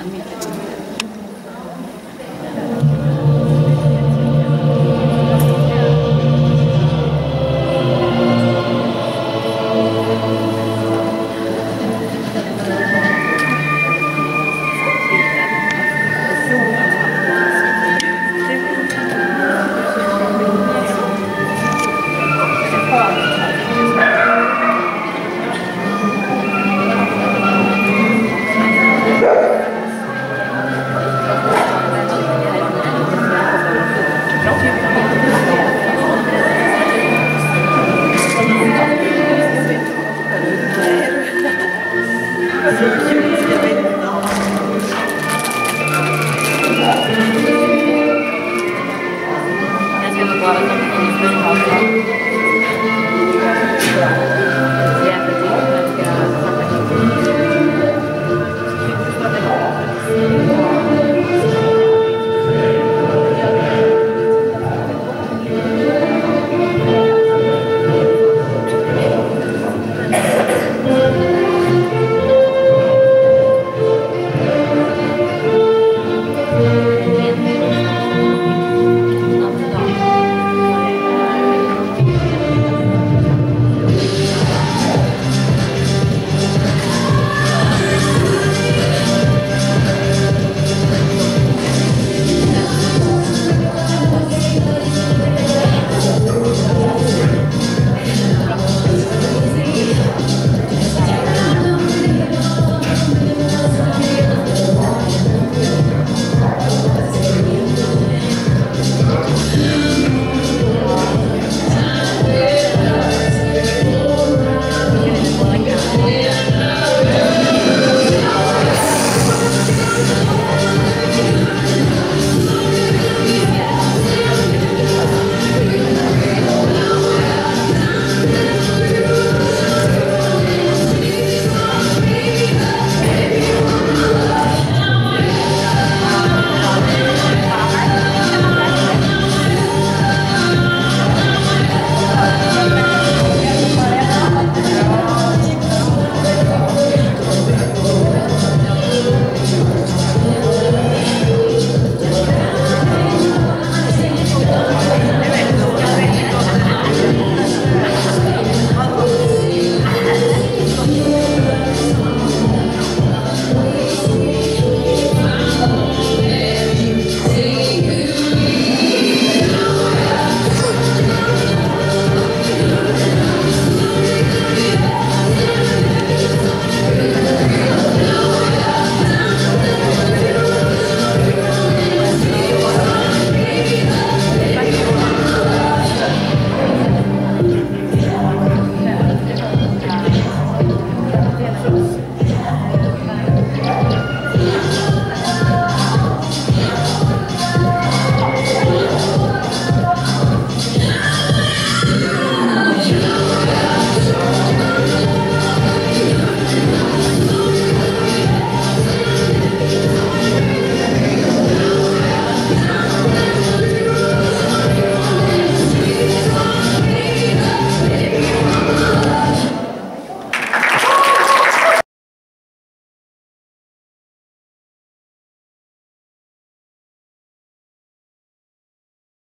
I mean,